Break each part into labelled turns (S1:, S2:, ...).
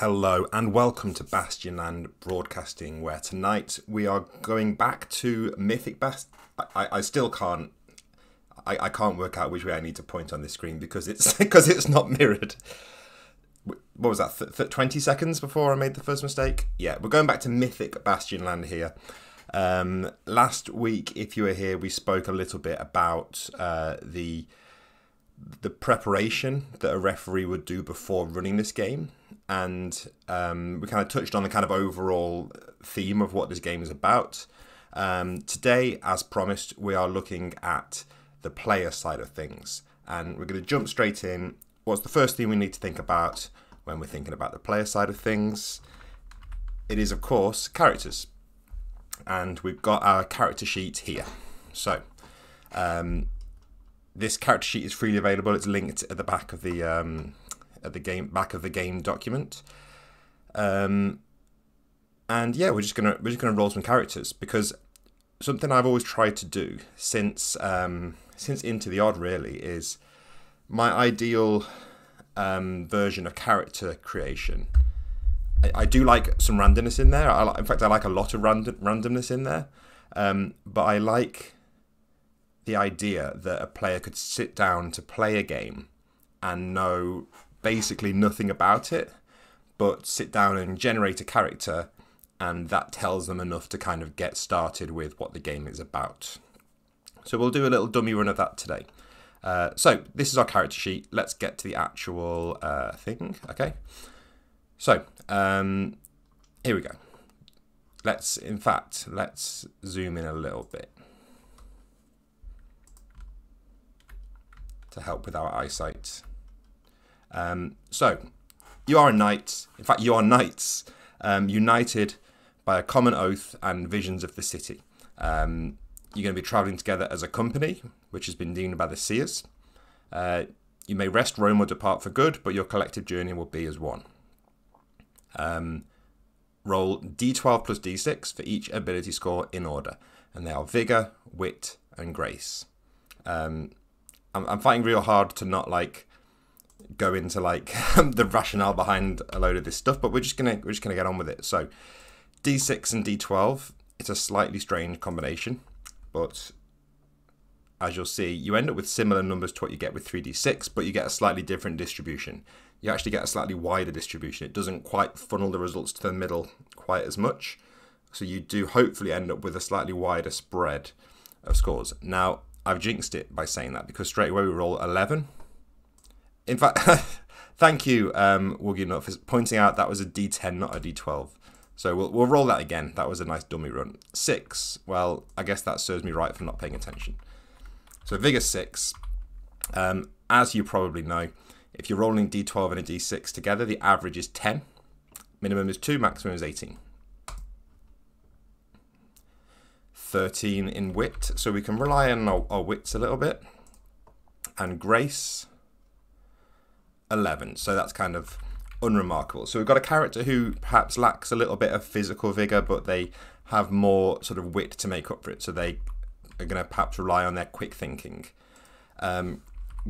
S1: Hello and welcome to Bastionland Broadcasting, where tonight we are going back to Mythic Bast. I, I still can't. I, I can't work out which way I need to point on this screen because it's because it's not mirrored. What was that? Th- th- Twenty seconds before I made the first mistake. Yeah, we're going back to Mythic Bastionland here. Um, last week, if you were here, we spoke a little bit about uh, the the preparation that a referee would do before running this game and um, we kind of touched on the kind of overall theme of what this game is about. Um, today, as promised, we are looking at the player side of things, and we're going to jump straight in. What's the first thing we need to think about when we're thinking about the player side of things? It is, of course, characters, and we've got our character sheet here. So, um, this character sheet is freely available. It's linked at the back of the um, at the game back of the game document. Um, and yeah, we're just gonna we're just gonna roll some characters because something I've always tried to do since um, since Into the Odd really is my ideal um, version of character creation. I, I, do like some randomness in there. I, in fact, I like a lot of random, randomness in there. Um, but I like the idea that a player could sit down to play a game and know basically nothing about it, but sit down and generate a character, and that tells them enough to kind of get started with what the game is about. So we'll do a little dummy run of that today. Uh, so this is our character sheet. Let's get to the actual uh, thing. Okay. So um, here we go. Let's, in fact, let's zoom in a little bit to help with our eyesight. Um, so, you are a knight. In fact, you are knights um, united by a common oath and visions of the city. Um, you're going to be traveling together as a company, which has been deemed by the seers. Uh, you may rest, roam, or depart for good, but your collective journey will be as one. Um, roll d12 plus d6 for each ability score in order, and they are vigor, wit, and grace. Um, I'm, I'm fighting real hard to not like go into like the rationale behind a load of this stuff, but we're just gonna we're just gonna get on with it. So D6 and D12, it's a slightly strange combination, but as you'll see, you end up with similar numbers to what you get with 3D6, but you get a slightly different distribution. You actually get a slightly wider distribution. It doesn't quite funnel the results to the middle quite as much. So you do hopefully end up with a slightly wider spread of scores. Now, I've jinxed it by saying that because straight away we roll 11 in fact, thank you, um, Woogie Nut, for pointing out that was a D10, not a D12. So we'll, we'll roll that again. That was a nice dummy run. Six. Well, I guess that serves me right for not paying attention. So Vigor 6. Um, as you probably know, if you're rolling D12 and a D6 together, the average is 10. Minimum is 2, maximum is 18. 13 in wit, so we can rely on our, our wits a little bit. And grace, 11. So that's kind of unremarkable. So we've got a character who perhaps lacks a little bit of physical vigor, but they have more sort of wit to make up for it. So they are going to perhaps rely on their quick thinking. Um,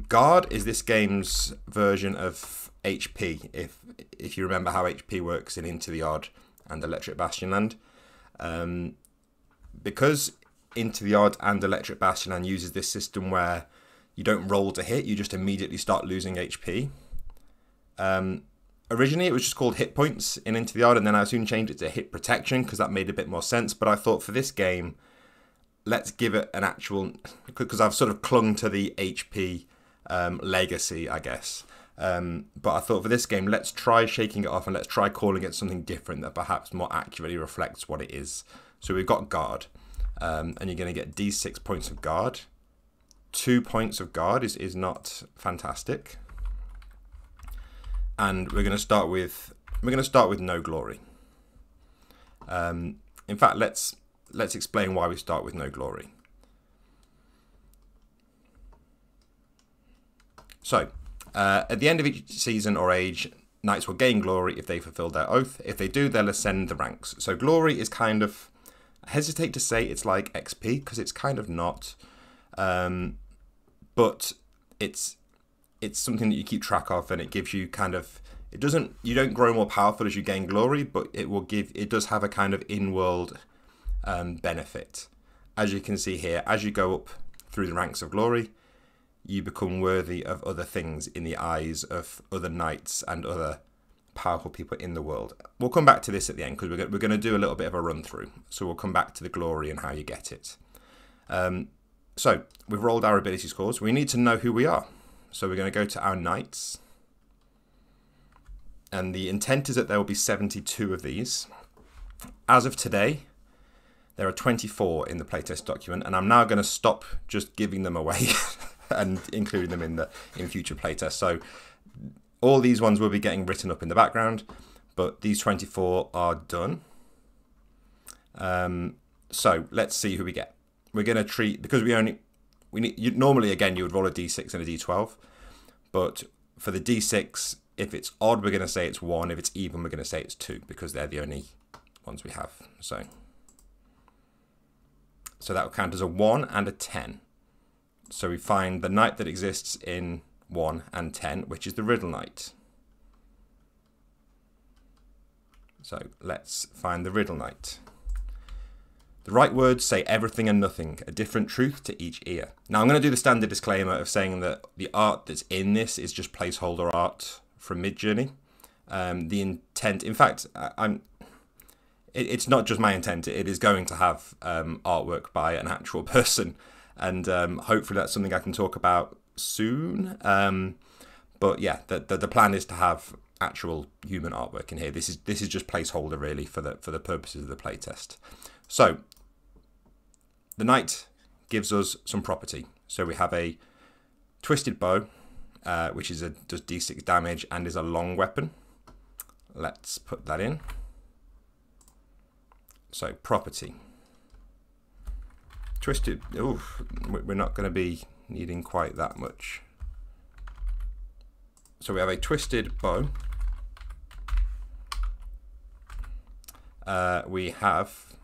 S1: Guard is this game's version of HP. If if you remember how HP works in Into the Odd and Electric Bastionland, um, because Into the Odd and Electric Bastionland uses this system where you don't roll to hit, you just immediately start losing HP. Um, originally, it was just called hit points in Into the Odd, and then I soon changed it to hit protection because that made a bit more sense. But I thought for this game, let's give it an actual because I've sort of clung to the HP um, legacy, I guess. Um, but I thought for this game, let's try shaking it off and let's try calling it something different that perhaps more accurately reflects what it is. So we've got guard, um, and you're going to get d6 points of guard. Two points of guard is, is not fantastic and we're going to start with we're going to start with no glory. Um, in fact, let's let's explain why we start with no glory. So, uh, at the end of each season or age, knights will gain glory if they fulfill their oath. If they do, they'll ascend the ranks. So, glory is kind of I hesitate to say it's like XP because it's kind of not, um, but it's it's something that you keep track of and it gives you kind of it doesn't you don't grow more powerful as you gain glory, but it will give it does have a kind of in-world um, benefit. As you can see here, as you go up through the ranks of glory, you become worthy of other things in the eyes of other knights and other powerful people in the world. We'll come back to this at the end because we're, we're going to do a little bit of a run through. So we'll come back to the glory and how you get it. Um, so we've rolled our ability scores. We need to know who we are. So we're going to go to our knights. And the intent is that there will be 72 of these. As of today, there are 24 in the playtest document, and I'm now going to stop just giving them away and including them in the in future playtests. So all these ones will be getting written up in the background, but these 24 are done. Um, so let's see who we get. We're going to treat because we only we need you, normally again you would roll a d6 and a d12, but for the d6, if it's odd, we're going to say it's one. If it's even, we're going to say it's two because they're the only ones we have. So. So that will count as a 1 and a 10. So we find the knight that exists in 1 and 10, which is the Riddle Knight. So let's find the Riddle Knight. The right words say everything and nothing, a different truth to each ear. Now I'm going to do the standard disclaimer of saying that the art that's in this is just placeholder art from Midjourney. Um, the intent, in fact, I, I'm it, it's not just my intent. It is going to have um, artwork by an actual person, and um, hopefully that's something I can talk about soon. Um, but yeah, the, the, the plan is to have actual human artwork in here. This is this is just placeholder really for the for the purposes of the playtest. So the knight gives us some property. So we have a twisted bow, uh, which is a does d6 damage and is a long weapon. Let's put that in. So property. Twisted, oof, we're not going to be needing quite that much. So we have a twisted bow. Uh, we have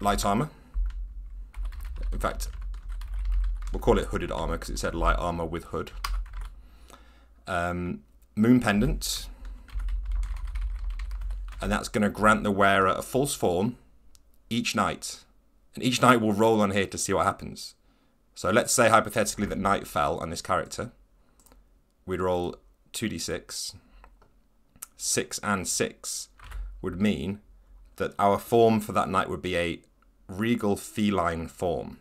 S1: light armor. In fact, we'll call it hooded armor because it said light armor with hood. Um, moon pendant and that's going to grant the wearer a false form each night. And each night we'll roll on here to see what happens. So let's say hypothetically that night fell on this character. We'd roll 2d6. 6 and 6 would mean that our form for that night would be a regal feline form.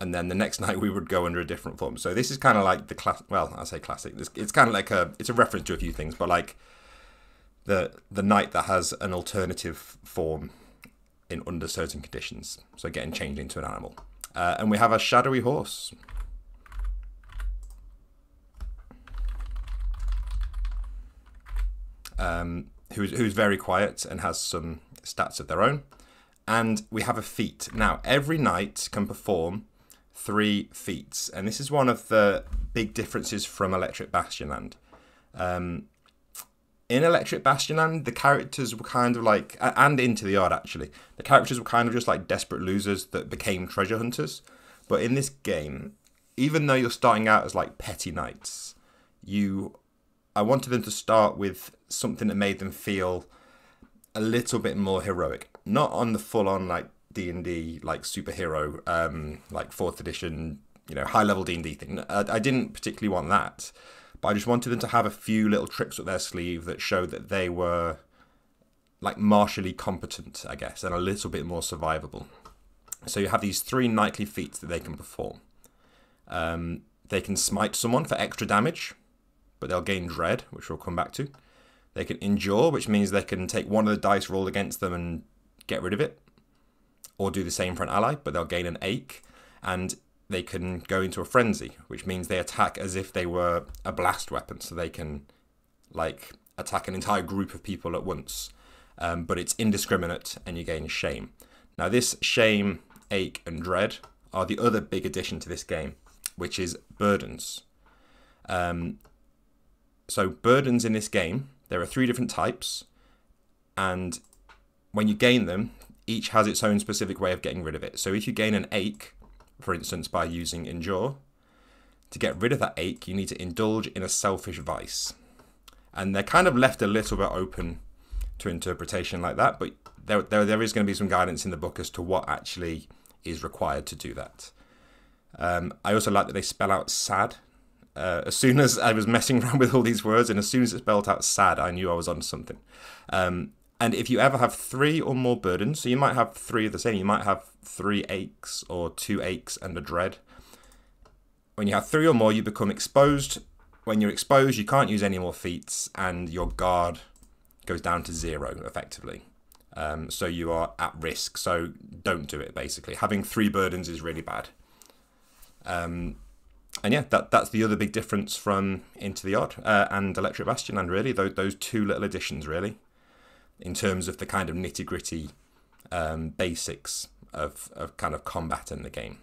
S1: And then the next night we would go under a different form. So this is kind of like the class. Well, I say classic. It's kind of like a. It's a reference to a few things, but like the the knight that has an alternative form in under certain conditions, so getting changed into an animal. Uh, and we have a shadowy horse. Um, who's, who's very quiet and has some stats of their own. And we have a feat. Now, every knight can perform three feats, and this is one of the big differences from Electric Bastionland. Um, in Electric Bastionland, the characters were kind of like, and Into the Odd actually, the characters were kind of just like desperate losers that became treasure hunters. But in this game, even though you're starting out as like petty knights, you, I wanted them to start with something that made them feel a little bit more heroic, not on the full on like D and D like superhero, um, like fourth edition, you know, high level D and D thing. I, I didn't particularly want that but I just wanted them to have a few little tricks up their sleeve that showed that they were like martially competent, I guess, and a little bit more survivable. So you have these three knightly feats that they can perform. Um, they can smite someone for extra damage, but they'll gain dread, which we'll come back to. They can endure, which means they can take one of the dice rolled against them and get rid of it, or do the same for an ally, but they'll gain an ache. And they can go into a frenzy, which means they attack as if they were a blast weapon, so they can like attack an entire group of people at once. Um, but it's indiscriminate, and you gain shame. Now, this shame, ache, and dread are the other big addition to this game, which is burdens. Um, so, burdens in this game, there are three different types, and when you gain them, each has its own specific way of getting rid of it. So, if you gain an ache, for instance, by using endure. To get rid of that ache, you need to indulge in a selfish vice. and they're kind of left a little bit open to interpretation like that. But there, there, there is going to be some guidance in the book as to what actually is required to do that. Um, I also like that they spell out sad. Uh, as soon as I was messing around with all these words, and as soon as it spelled out sad, I knew I was on something. Um, and if you ever have three or more burdens, so you might have three of the same, you might have three aches or two aches and a dread. When you have three or more, you become exposed. When you're exposed, you can't use any more feats, and your guard goes down to zero effectively. Um, so you are at risk. So don't do it. Basically, having three burdens is really bad. Um, and yeah, that that's the other big difference from Into the Odd uh, and Electric Bastion, and really those those two little additions, really, in terms of the kind of nitty gritty um, basics of of kind of combat in the game.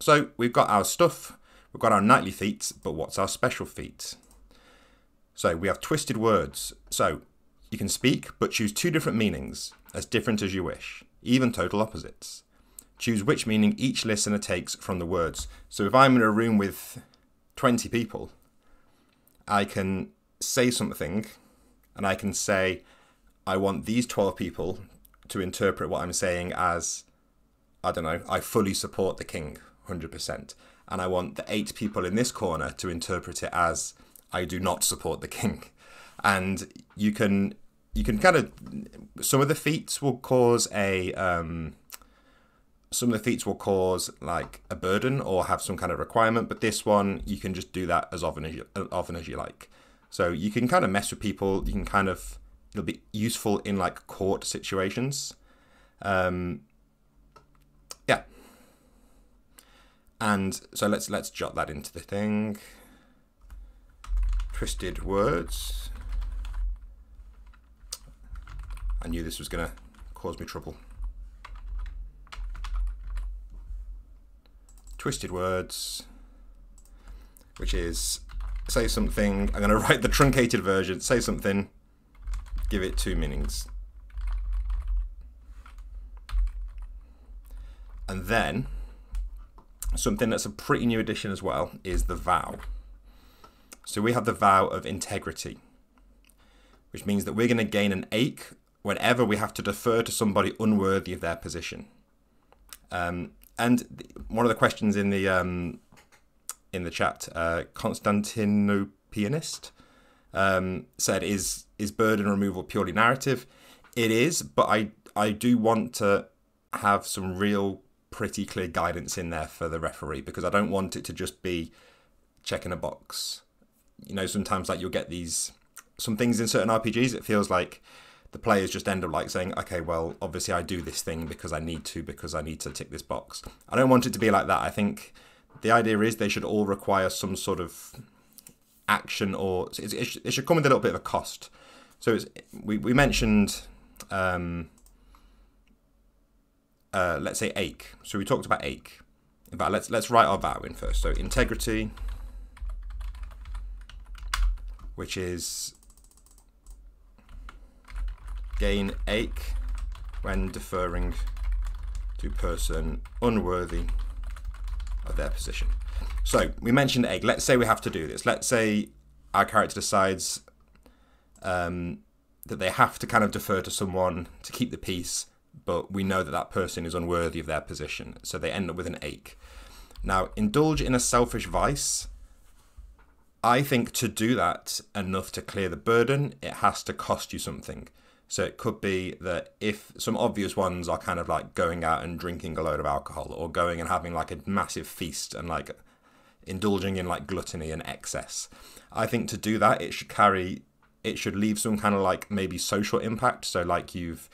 S1: So we've got our stuff, we've got our knightly feats, but what's our special feat? So we have twisted words. So you can speak, but choose two different meanings, as different as you wish, even total opposites. Choose which meaning each listener takes from the words. So if I'm in a room with 20 people, I can say something and I can say, I want these 12 people to interpret what I'm saying as, I don't know, I fully support the king, 100%. And I want the eight people in this corner to interpret it as, I do not support the king. And you can you can kind of some of the feats will cause a um, some of the feats will cause like a burden or have some kind of requirement, but this one you can just do that as often as you, often as you like. So you can kind of mess with people. You can kind of it'll be useful in like court situations. Um, yeah. And so let's let's jot that into the thing. Twisted words. I knew this was to cause me trouble. Twisted words, which is say something. I'm going to write the truncated version. Say something, give it two meanings. And then something that's a pretty new addition as well is the vow. So we have the vow of integrity, which means that we're going to gain an ache whenever we have to defer to somebody unworthy of their position. Um, and one of the questions in the um, in the chat, uh, Constantinopianist um, said, "Is is burden removal purely narrative?" It is, but I I do want to have some real pretty clear guidance in there for the referee because I don't want it to just be checking a box. You know, sometimes like you'll get these some things in certain RPGs. It feels like the players just end up like saying, okay, well, obviously I do this thing because I need to, because I need to tick this box. I don't want it to be like that. I think the idea is they should all require some sort of action or it, should come with a little bit of a cost. So we, we mentioned, um, uh, let's say ache. So we talked about ache. Fact, let's, let's write our vow in first. So integrity, which is gain ache when deferring to person unworthy of their position. So we mentioned ache. Let's say we have to do this. Let's say our character decides um, that they have to kind of defer to someone to keep the peace, but we know that that person is unworthy of their position. So they end up with an ache. Now, indulge in a selfish vice. I think to do that enough to clear the burden, it has to cost you something. So it could be that if some obvious ones are kind of like going out and drinking a load of alcohol or going and having like a massive feast and like indulging in like gluttony and excess. I think to do that it should carry it should leave some kind of like maybe social impact. So like you've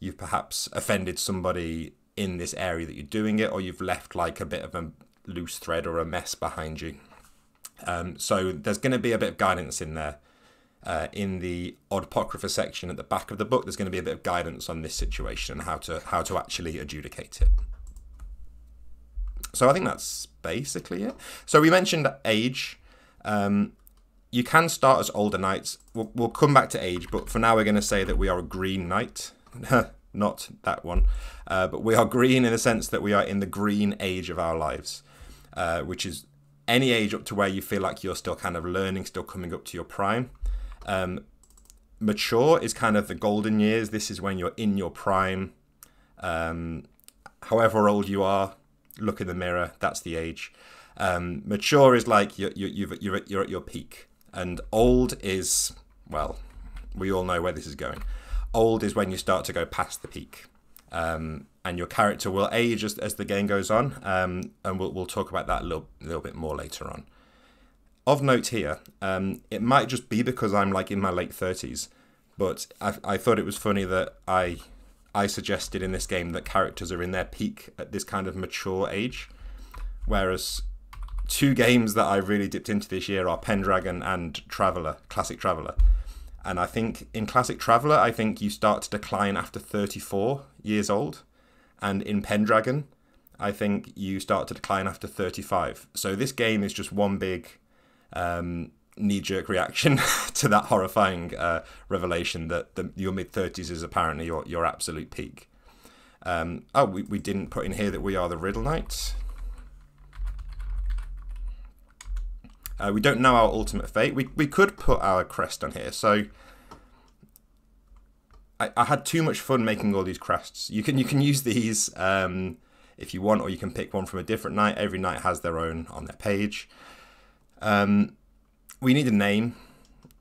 S1: you've perhaps offended somebody in this area that you're doing it or you've left like a bit of a loose thread or a mess behind you. Um, so there's going to be a bit of guidance in there uh, in the Oddpocrypha section at the back of the book, there's going to be a bit of guidance on this situation and how to how to actually adjudicate it. So I think that's basically it. So we mentioned age. Um, you can start as older knights. We'll, we'll come back to age, but for now we're going to say that we are a green knight. Not that one. Uh, but we are green in the sense that we are in the green age of our lives, uh, which is any age up to where you feel like you're still kind of learning, still coming up to your prime. Um, mature is kind of the golden years. This is when you're in your prime. Um, however old you are, look in the mirror. That's the age. Um, mature is like you're, you're, you're, you're at your peak, and old is well, we all know where this is going. Old is when you start to go past the peak. Um, and your character will age as, as the game goes on, um, and we'll, we'll talk about that a little, little bit more later on. Of note here, um, it might just be because I'm like in my late 30s, but I, I thought it was funny that I I suggested in this game that characters are in their peak at this kind of mature age, whereas two games that I really dipped into this year are Pendragon and Traveller, Classic Traveller. And I think in Classic Traveller, I think you start to decline after 34 years old. And in Pendragon, I think you start to decline after 35. So this game is just one big um, knee jerk reaction to that horrifying uh, revelation that the, your mid 30s is apparently your, your absolute peak. Um, oh, we, we didn't put in here that we are the Riddle Knights. Uh, we don't know our ultimate fate. We, we could put our crest on here. So I, I had too much fun making all these crests. You can you can use these um, if you want, or you can pick one from a different knight. Every knight has their own on their page. Um, we need a name.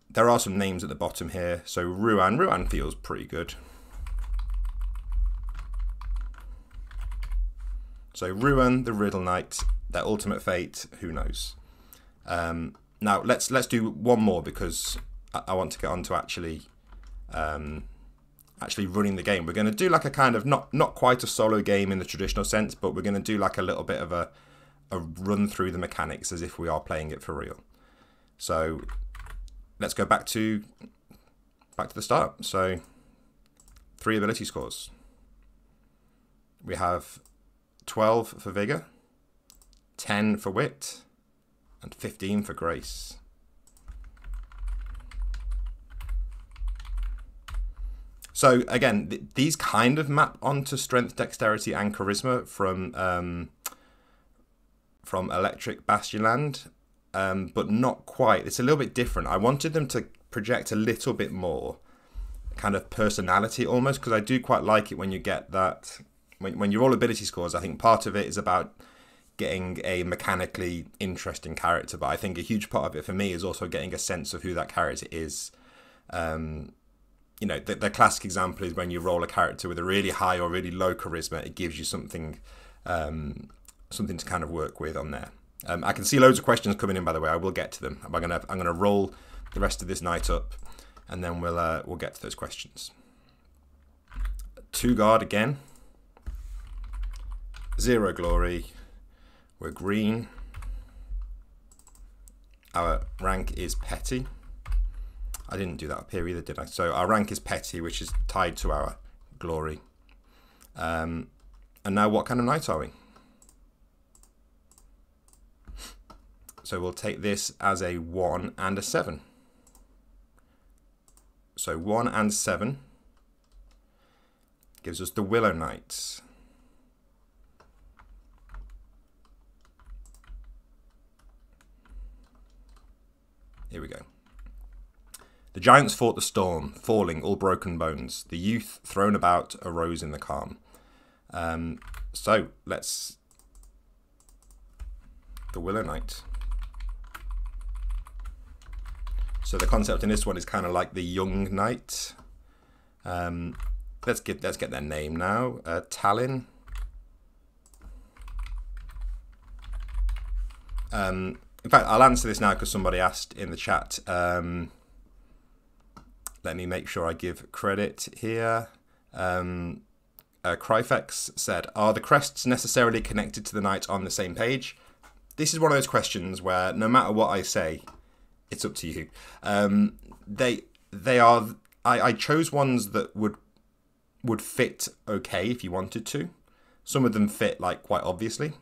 S1: There are some names at the bottom here. So Ruan. Ruan feels pretty good. So Ruan, the Riddle Knight, their ultimate fate, who knows? Um, now let's let's do one more because I, I want to get on to actually um, actually running the game. We're going to do like a kind of not not quite a solo game in the traditional sense, but we're going to do like a little bit of a a run through the mechanics as if we are playing it for real. So let's go back to back to the start. So three ability scores. We have 12 for vigor, 10 for wit, and 15 for grace. So again, th these kind of map onto strength, dexterity, and charisma from um, from Electric Bastionland, um, but not quite. It's a little bit different. I wanted them to project a little bit more kind of personality almost because I do quite like it when you get that when when you roll ability scores. I think part of it is about getting a mechanically interesting character, but I think a huge part of it for me is also getting a sense of who that character is. Um, you know, the, the classic example is when you roll a character with a really high or really low charisma, it gives you something um, something to kind of work with on there. Um, I can see loads of questions coming in, by the way. I will get to them. I'm gonna I'm gonna roll the rest of this knight up, and then we'll uh, we'll get to those questions. Two guard again. Zero glory. We're green. Our rank is petty. I didn't do that up here either, did I? So our rank is petty, which is tied to our glory. Um, and now what kind of knight are we? So we'll take this as a 1 and a 7. So 1 and 7 gives us the Willow Knight. Here we go. The giants fought the storm, falling all broken bones. The youth thrown about arose in the calm. Um, so let's. The Willow Knight. So the concept in this one is kind of like the young knight. Um, let's get let's get their name now. Uh, Talon. Um, in fact, I'll answer this now because somebody asked in the chat. Um, let me make sure I give credit here. Um, uh, Cryfex said, "Are the crests necessarily connected to the knight on the same page?" This is one of those questions where no matter what I say, it's up to you. Um, they they are. I, I chose ones that would would fit okay if you wanted to. Some of them fit like quite obviously,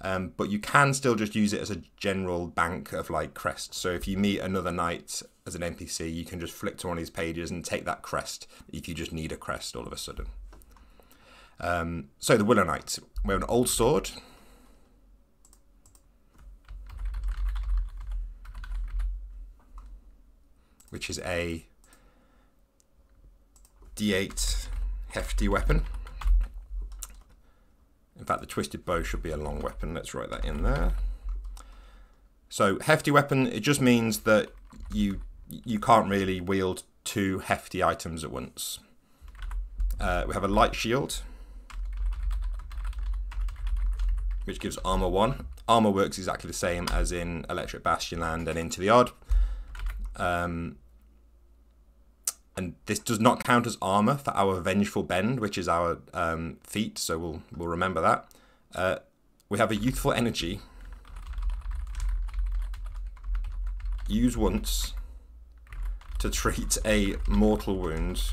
S1: um, but you can still just use it as a general bank of like crests. So if you meet another knight as an NPC, you can just flick to one of these pages and take that crest if you just need a crest all of a sudden. Um, so the Willow Knight, we have an old sword, which is a D8 hefty weapon. In fact, the twisted bow should be a long weapon. Let's write that in there. So hefty weapon, it just means that you you can't really wield two hefty items at once. Uh, we have a light shield, which gives armor one. Armor works exactly the same as in Electric Bastionland and Into the Odd. Um, and this does not count as armor for our Vengeful Bend, which is our um, feat, so we'll, we'll remember that. Uh, we have a Youthful Energy. Use once to treat a mortal wound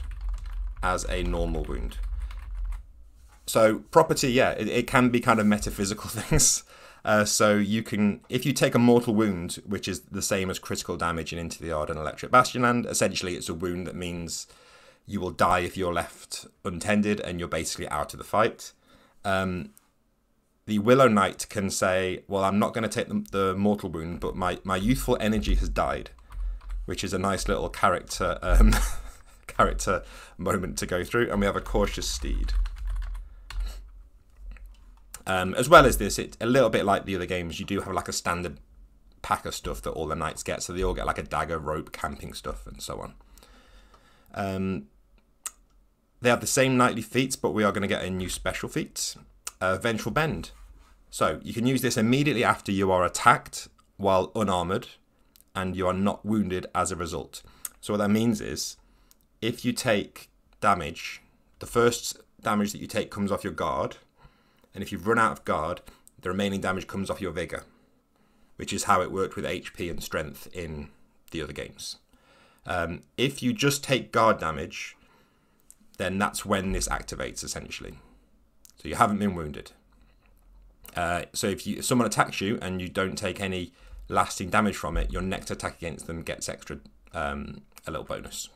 S1: as a normal wound. So property, yeah, it, it can be kind of metaphysical things. Uh, so you can, if you take a mortal wound, which is the same as critical damage in Into the Odd and Electric Bastionland, essentially it's a wound that means you will die if you're left untended and you're basically out of the fight. Um, the Willow Knight can say, well, I'm not going to take the, the, mortal wound, but my, my youthful energy has died, which is a nice little character um, character moment to go through. And we have a cautious steed. Um, as well as this, it's a little bit like the other games. You do have like a standard pack of stuff that all the knights get, so they all get like a dagger, rope, camping stuff, and so on. Um, they have the same knightly feats, but we are going to get a new special feat, uh, Vengeful Bend. So you can use this immediately after you are attacked while unarmored, and you are not wounded as a result. So what that means is, if you take damage, the first damage that you take comes off your guard, and if you've run out of guard, the remaining damage comes off your vigor, which is how it worked with HP and strength in the other games. Um, if you just take guard damage, then that's when this activates essentially. So you haven't been wounded. Uh, so if, you, if someone attacks you and you don't take any lasting damage from it, your next attack against them gets extra um, a little bonus.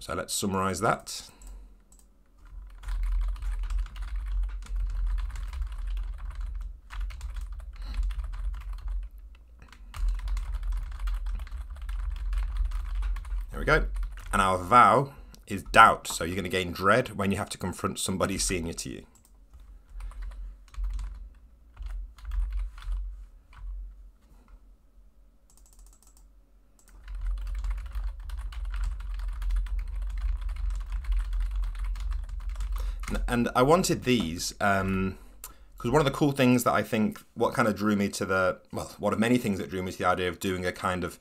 S1: So let's summarize that. We go. And our vow is doubt. So you're going to gain dread when you have to confront somebody senior to you. And I wanted these because um, one of the cool things that I think, what kind of drew me to the, well, one of many things that drew me to the idea of doing a kind of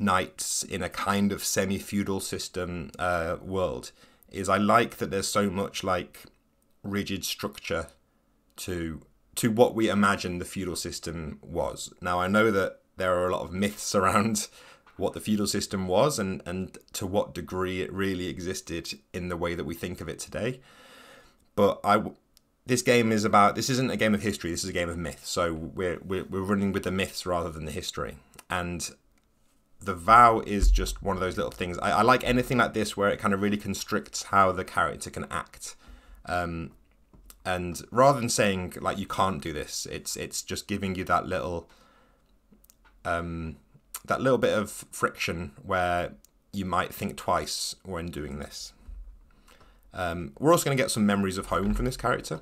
S1: knights in a kind of semi-feudal system uh, world is I like that there's so much like rigid structure to to what we imagine the feudal system was. Now I know that there are a lot of myths around what the feudal system was and and to what degree it really existed in the way that we think of it today. But I this game is about this isn't a game of history. This is a game of myth. So we're we're, we're running with the myths rather than the history. And the vow is just one of those little things. I, I, like anything like this where it kind of really constricts how the character can act. Um, and rather than saying like you can't do this, it's it's just giving you that little um, that little bit of friction where you might think twice when doing this. Um, we're also going to get some memories of home from this character,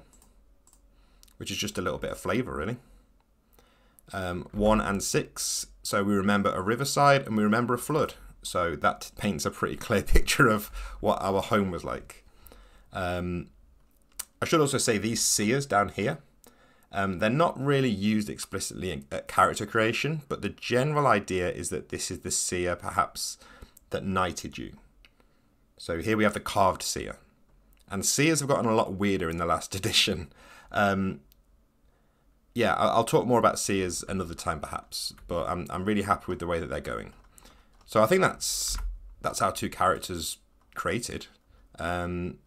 S1: which is just a little bit of flavour, really. Um, one and six so we remember a riverside and we remember a flood. So that paints a pretty clear picture of what our home was like. Um, I should also say these seers down here, um, they're not really used explicitly at character creation, but the general idea is that this is the seer perhaps that knighted you. So here we have the carved seer. And seers have gotten a lot weirder in the last edition. Um, yeah, I'll talk more about Seers another time perhaps, but I'm I'm really happy with the way that they're going. So I think that's that's our two characters created. Um,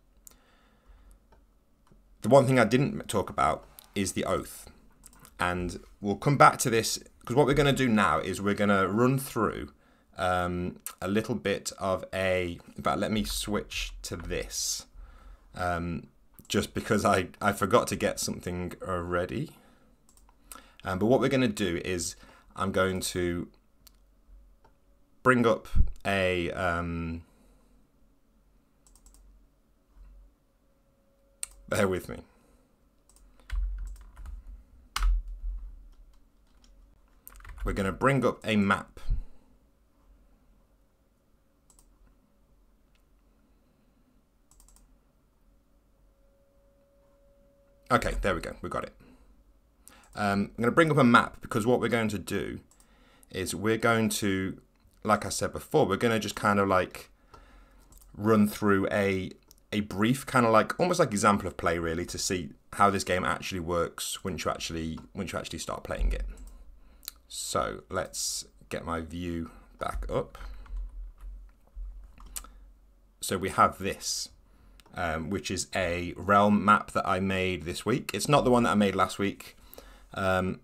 S1: the one thing I didn't talk about is the oath, and we'll come back to this because what we're going to do now is we're going to run through um, a little bit of a. But let me switch to this, um, just because I I forgot to get something ready. Um, but what we're going to do is I'm going to bring up a um, bear with me. We're going to bring up a map. Okay, there we go. We got it. Um, I'm going to bring up a map because what we're going to do is we're going to, like I said before, we're going to just kind of like run through a a brief kind of like almost like example of play really to see how this game actually works once you actually once you actually start playing it. So let's get my view back up. So we have this, um, which is a realm map that I made this week. It's not the one that I made last week because um,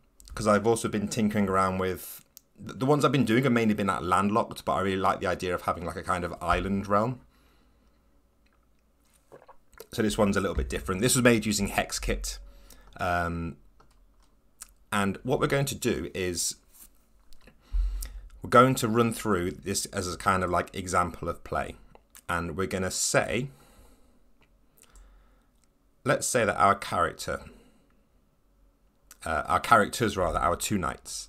S1: I've also been tinkering around with the ones I've been doing have mainly been at landlocked, but I really like the idea of having like a kind of island realm. So this one's a little bit different. This was made using HexKit. Um, and what we're going to do is we're going to run through this as a kind of like example of play. And we're going to say, let's say that our character uh, our characters rather, our two knights.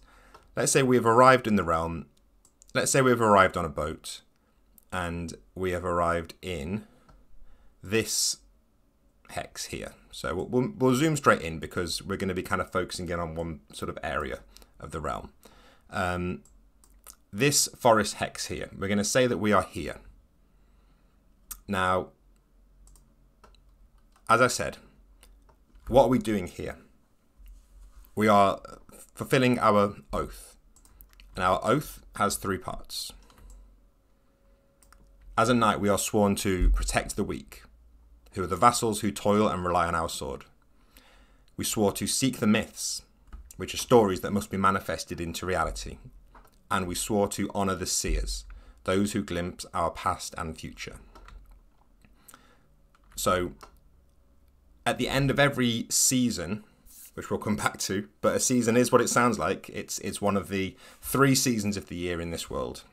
S1: Let's say we've arrived in the realm. Let's say we've arrived on a boat, and we have arrived in this hex here. So we'll, we'll, we'll zoom straight in because we're going to be kind of focusing in on one sort of area of the realm. Um, this forest hex here, we're going to say that we are here. Now, as I said, what are we doing here? We are fulfilling our oath. And our oath has three parts. As a knight, we are sworn to protect the weak, who are the vassals who toil and rely on our sword. We swore to seek the myths, which are stories that must be manifested into reality. And we swore to honour the seers, those who glimpse our past and future. So, at the end of every season, which we'll come back to. But a season is what it sounds like. It's it's one of the three seasons of the year in this world.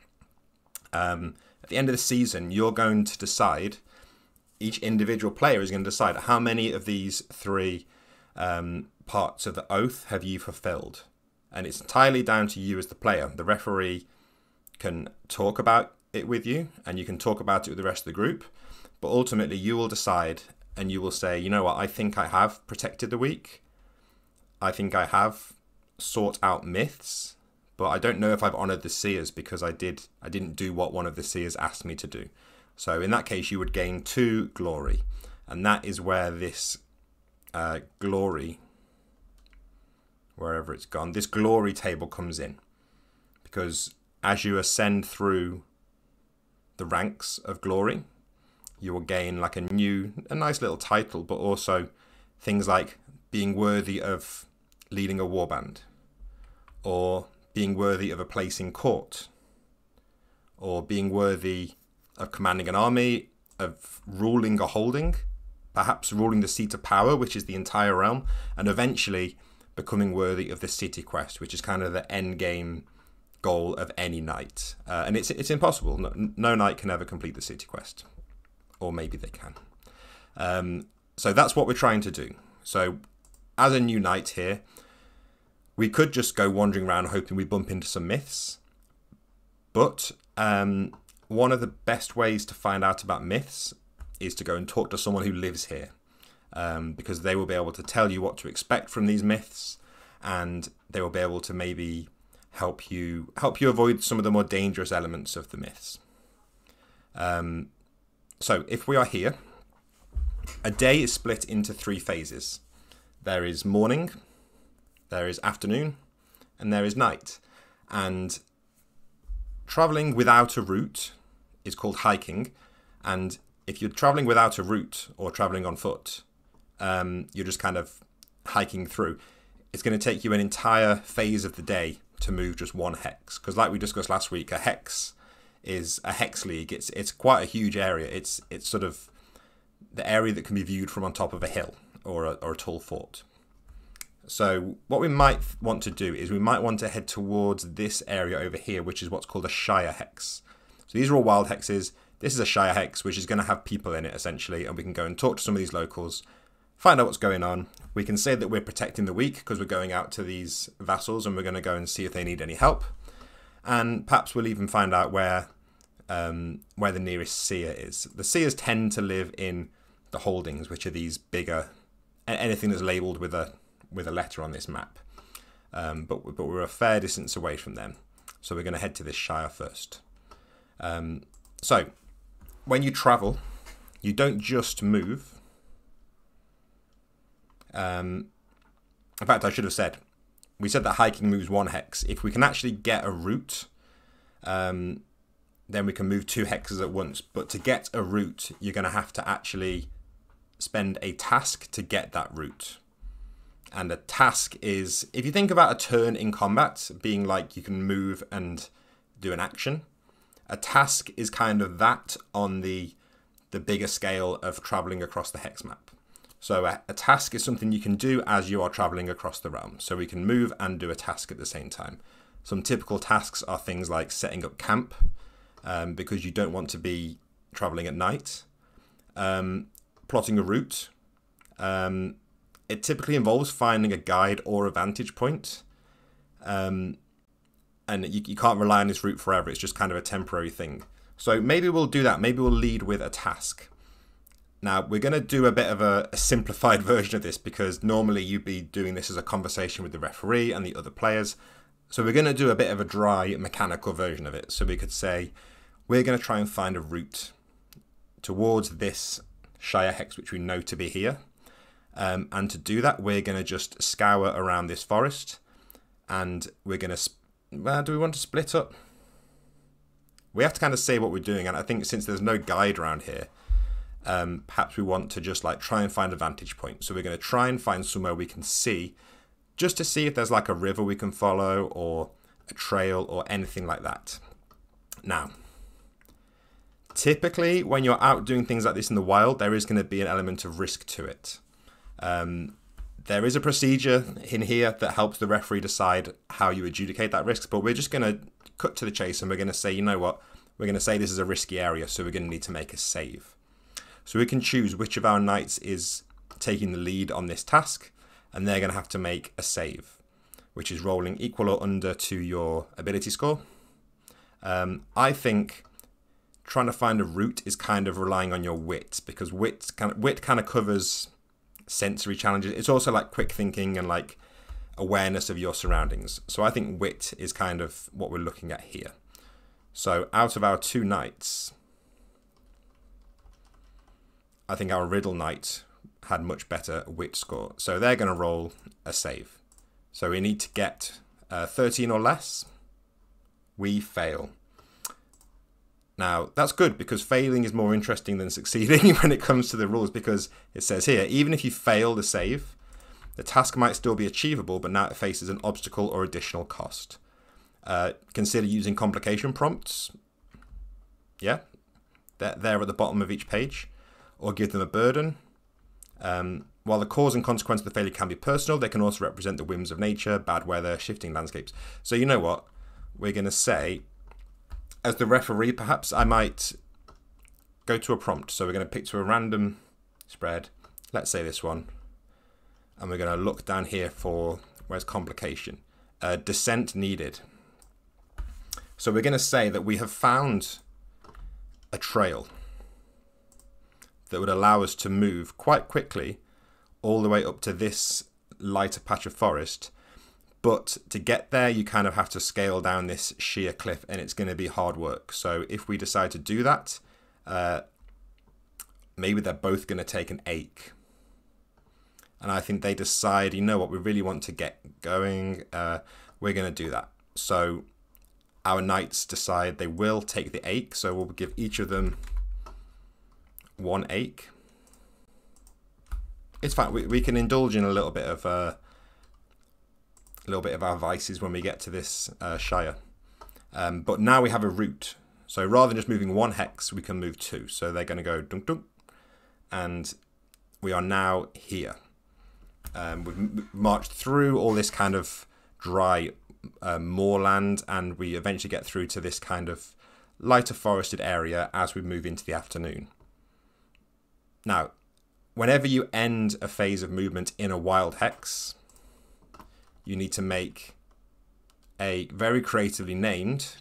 S1: Um, at the end of the season, you're going to decide. Each individual player is going to decide how many of these three um, parts of the oath have you fulfilled, and it's entirely down to you as the player. The referee can talk about it with you, and you can talk about it with the rest of the group. But ultimately, you will decide, and you will say, you know what, I think I have protected the weak I think I have sought out myths, but I don't know if I've honored the seers because I did I didn't do what one of the seers asked me to do. So in that case, you would gain two glory, and that is where this uh, glory, wherever it's gone, this glory table comes in, because as you ascend through the ranks of glory, you will gain like a new, a nice little title, but also things like being worthy of leading a warband, or being worthy of a place in court, or being worthy of commanding an army, of ruling a holding, perhaps ruling the seat of power, which is the entire realm, and eventually becoming worthy of the city quest, which is kind of the end game goal of any knight. Uh, and it's it's impossible. No, no, knight can ever complete the city quest, or maybe they can. Um, so that's what we're trying to do. So as a new knight here, we could just go wandering around hoping we bump into some myths. But um, one of the best ways to find out about myths is to go and talk to someone who lives here. Um, because they will be able to tell you what to expect from these myths and they will be able to maybe help you help you avoid some of the more dangerous elements of the myths. Um, so if we are here, a day is split into three phases there is morning, there is afternoon, and there is night. And traveling without a route is called hiking. And if you're traveling without a route or traveling on foot, um, you're just kind of hiking through. It's going to take you an entire phase of the day to move just one hex. Because, like we discussed last week, a hex is a hex league. It's it's quite a huge area. It's it's sort of the area that can be viewed from on top of a hill or a, or a tall fort. So what we might want to do is we might want to head towards this area over here, which is what's called a Shire Hex. So these are all wild hexes. This is a Shire Hex, which is going to have people in it, essentially, and we can go and talk to some of these locals, find out what's going on. We can say that we're protecting the weak because we're going out to these vassals and we're going to go and see if they need any help. And perhaps we'll even find out where um, where the nearest seer is. The seers tend to live in the holdings, which are these bigger anything that's labelled with a with a letter on this map. Um, but but we're a fair distance away from them, so we're going to head to this shire first. Um, so when you travel, you don't just move. Um, in fact, I should have said we said that hiking moves one hex. If we can actually get a route, um, then we can move two hexes at once. But to get a route, you're going to have to actually spend a task to get that route. And a task is, if you think about a turn in combat being like you can move and do an action, a task is kind of that on the the bigger scale of traveling across the hex map. So a, a, task is something you can do as you are traveling across the realm. So we can move and do a task at the same time. Some typical tasks are things like setting up camp, um, because you don't want to be traveling at night. Um, plotting a route. Um, it typically involves finding a guide or a vantage point. Um, and you, you can't rely on this route forever. It's just kind of a temporary thing. So maybe we'll do that. Maybe we'll lead with a task. Now, we're going to do a bit of a, a, simplified version of this because normally you'd be doing this as a conversation with the referee and the other players. So we're going to do a bit of a dry mechanical version of it. So we could say, we're going to try and find a route towards this Shire Hex, which we know to be here. Um, and to do that, we're going to just scour around this forest. And we're going to... Well, do we want to split up? We have to kind of say what we're doing. And I think since there's no guide around here, um, perhaps we want to just like try and find a vantage point. So we're going to try and find somewhere we can see, just to see if there's like a river we can follow or a trail or anything like that. Now, typically when you're out doing things like this in the wild, there is going to be an element of risk to it. Um, there is a procedure in here that helps the referee decide how you adjudicate that risk, but we're just going to cut to the chase and we're going to say, you know what, we're going to say this is a risky area, so we're going to need to make a save. So we can choose which of our knights is taking the lead on this task, and they're going to have to make a save, which is rolling equal or under to your ability score. Um, I think trying to find a route is kind of relying on your wit because wit kind of, wit kind of covers sensory challenges. It's also like quick thinking and like awareness of your surroundings. So I think wit is kind of what we're looking at here. So out of our two knights, I think our riddle knight had much better wit score. So they're going to roll a save. So we need to get uh, 13 or less. We fail. Now, that's good because failing is more interesting than succeeding when it comes to the rules because it says here, even if you fail the save, the task might still be achievable, but now it faces an obstacle or additional cost. Uh, consider using complication prompts. Yeah, they're at the bottom of each page. Or give them a burden. Um, while the cause and consequence of the failure can be personal, they can also represent the whims of nature, bad weather, shifting landscapes. So you know what? We're going to say as the referee, perhaps I might go to a prompt. So we're going to pick to a random spread. Let's say this one. And we're going to look down here for where's complication. Uh, descent needed. So we're going to say that we have found a trail that would allow us to move quite quickly all the way up to this lighter patch of forest but to get there, you kind of have to scale down this sheer cliff and it's going to be hard work. So if we decide to do that, uh, maybe they're both going to take an ache. And I think they decide, you know what, we really want to get going. Uh, we're going to do that. So our knights decide they will take the ache. So we'll give each of them one ache. It's fine. We, we can indulge in a little bit of uh, a little bit of our vices when we get to this uh, Shire. Um, but now we have a route. So rather than just moving one hex, we can move two. So they're going to go dunk dunk. And we are now here. Um, we've marched through all this kind of dry uh, moorland, and we eventually get through to this kind of lighter forested area as we move into the afternoon. Now, whenever you end a phase of movement in a wild hex, you need to make a very creatively named.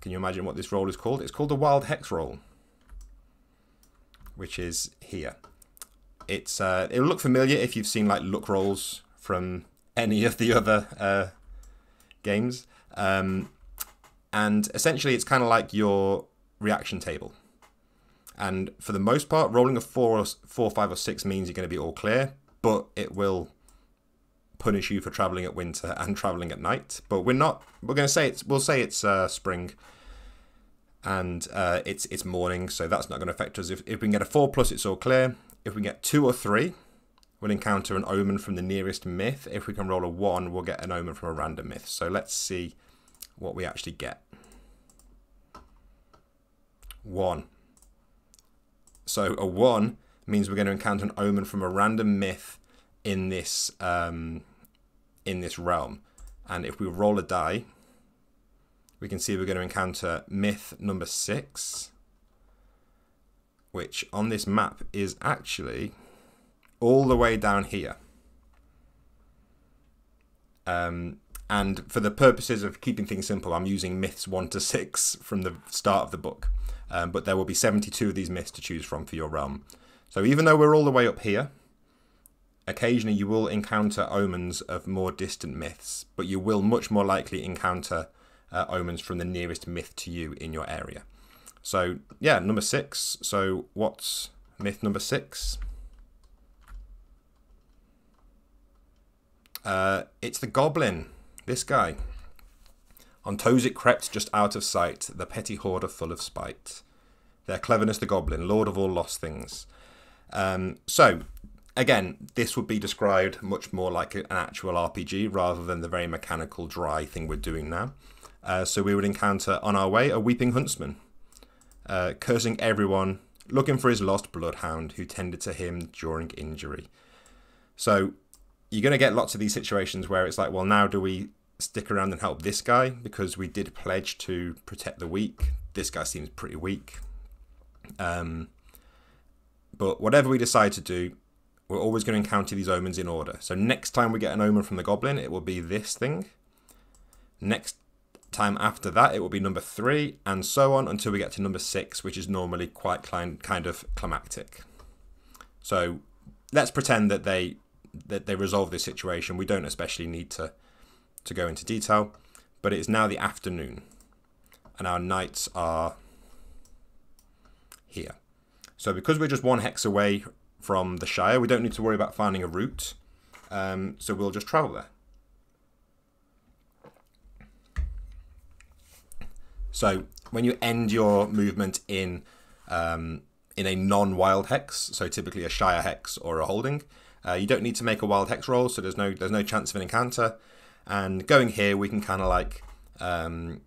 S1: Can you imagine what this roll is called? It's called the wild hex roll, which is here. It's uh, it'll look familiar if you've seen like look rolls from any of the other uh, games. Um, and essentially, it's kind of like your reaction table. And for the most part, rolling a four, or four, five, or six means you're going to be all clear, but it will punish you for traveling at winter and traveling at night. But we're not. We're going to say it's. We'll say it's uh, spring, and uh, it's it's morning, so that's not going to affect us. If if we can get a four plus, it's all clear. If we get two or three, we'll encounter an omen from the nearest myth. If we can roll a one, we'll get an omen from a random myth. So let's see what we actually get. One. So a one means we're going to encounter an omen from a random myth in this um, in this realm. And if we roll a die, we can see we're going to encounter myth number six, which on this map is actually all the way down here. Um, and for the purposes of keeping things simple, I'm using myths 1 to 6 from the start of the book. Um, but there will be 72 of these myths to choose from for your realm. So even though we're all the way up here, occasionally you will encounter omens of more distant myths, but you will much more likely encounter uh, omens from the nearest myth to you in your area. So yeah, number six. So what's myth number six? Uh, it's the goblin. This guy. On toes it crept just out of sight, the petty hoarder full of spite. Their cleverness the goblin, lord of all lost things. Um, so, again, this would be described much more like an actual RPG rather than the very mechanical, dry thing we're doing now. Uh, so we would encounter on our way a weeping huntsman, uh, cursing everyone, looking for his lost bloodhound who tended to him during injury. So you're going to get lots of these situations where it's like, well, now do we stick around and help this guy because we did pledge to protect the weak. This guy seems pretty weak. Um, but whatever we decide to do, we're always going to encounter these omens in order. So next time we get an omen from the goblin, it will be this thing. Next time after that, it will be number three, and so on until we get to number six, which is normally quite kind of climactic. So let's pretend that they that they resolve this situation. We don't especially need to to go into detail, but it is now the afternoon, and our knights are here. So because we're just one hex away from the Shire, we don't need to worry about finding a route. Um, so we'll just travel there. So when you end your movement in um, in a non-wild hex, so typically a Shire hex or a holding, uh, you don't need to make a wild hex roll, so there's no there's no chance of an encounter. And going here, we can kind of like um,